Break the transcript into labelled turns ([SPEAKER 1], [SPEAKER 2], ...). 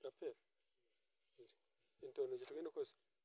[SPEAKER 1] kukola that conversation kati